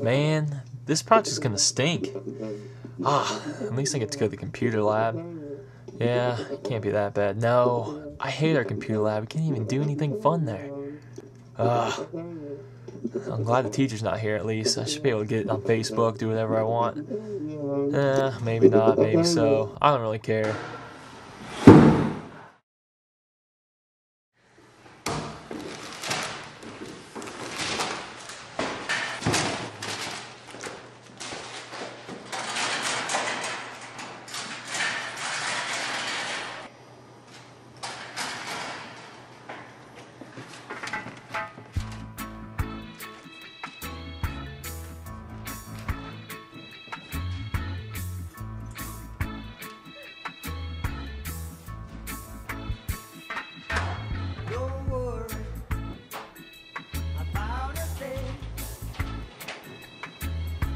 Man, this project's gonna stink. Ah, at least I get to go to the computer lab. Yeah, can't be that bad. No, I hate our computer lab. We can't even do anything fun there. Ugh. I'm glad the teacher's not here at least. I should be able to get on Facebook, do whatever I want. Eh, maybe not, maybe so. I don't really care.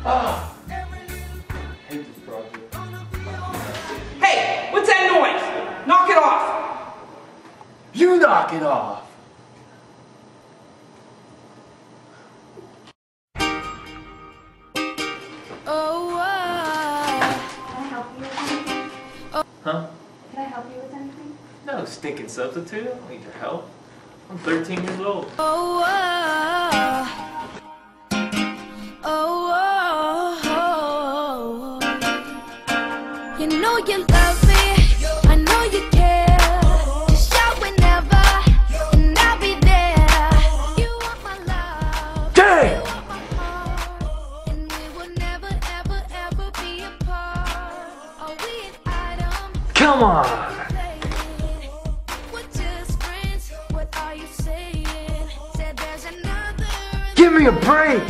Every little thing gonna be alright. Hey, what's that noise? Knock it off! You knock it off! Oh, Can I help you with anything? Huh? Can I help you with anything? No stinking substitute. I don't need your help. I'm 13 years old. oh, oh, know you love me. I know you care. Just shout whenever, and I'll be there. You want my love. Damn! You want my heart. And we will never, ever, ever be apart. Are we an item? Come on! We're just friends. What are you saying? Said there's another. Give me a break!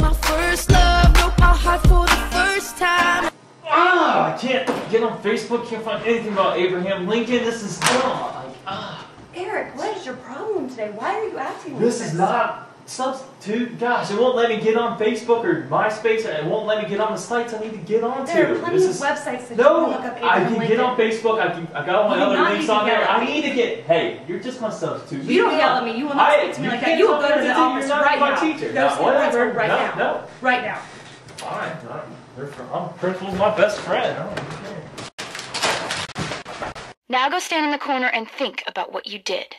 My first love broke my heart for the first time. Ah, I can't get on Facebook, can't find anything about Abraham Lincoln. This is dumb. Like, ah. Eric, what is your problem today? Why are you acting like This is not substitute. Gosh, it won't let me get on Facebook or MySpace, it won't let me get on the sites I need to get onto. There are plenty this of is, websites that no, you can look up Abraham I can get on Facebook. I, can, I got all my You other links on there. I need to get. Hey, you're just my substitute. You don't yell at me. You will not speak to me like that. You will go to the office right now. teacher. No, whatever. right now. No, Right now. fine. I'm, they're fr- I'm principal's my best friend. I don't care. Now go stand in the corner and think about what you did.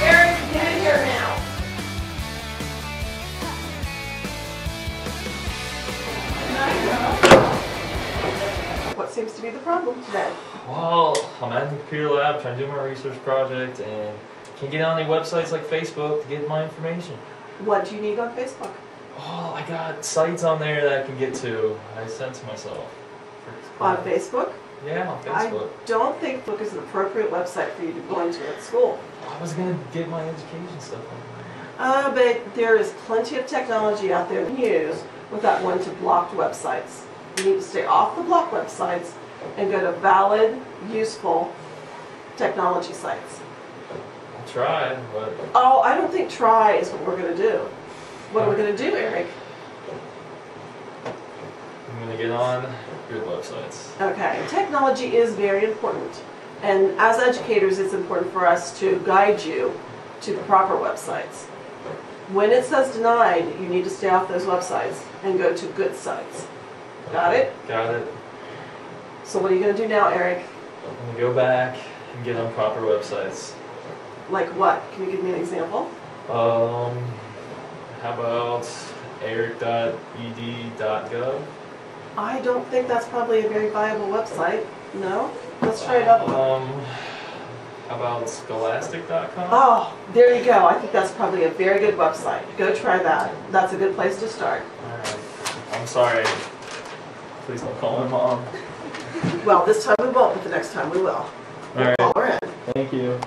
Eric, get in here now! What seems to be the problem today? Well, I'm at the computer lab trying to do my research project and can't get on any websites like Facebook to get my information. What do you need on Facebook? Oh, I got sites on there that I can get to. I sent to myself. On Facebook? Yeah, on Facebook. I don't think Facebook is an appropriate website for you to go into at school. I, was gonna get my education stuff on Uh, but there is plenty of technology out there to use without going to blocked websites. You need to stay off the blocked websites and go to valid, useful technology sites. I'll try, but Oh, I don't think try is what we're going to do. What are we going to do, Eric? I'm gonna get on good websites. Okay, technology is very important. And as educators, it's important for us to guide you to the proper websites. When it says denied, you need to stay off those websites and go to good sites. Got it? Got it. So what are you going to do now, Eric? I'm gonna go back and get on proper websites. Like what? Can you give me an example? Um, how about eric.ed.gov? I don't think that's probably a very viable website. No? Let's try another one. Um, how about scholastic.com? Oh, there you go. I think that's probably a very good website. Go try that. That's a good place to start. Alright. I'm sorry. Please don't call my mom. Well, this time we won't, but the next time we will. Alright. Call her in. Thank you.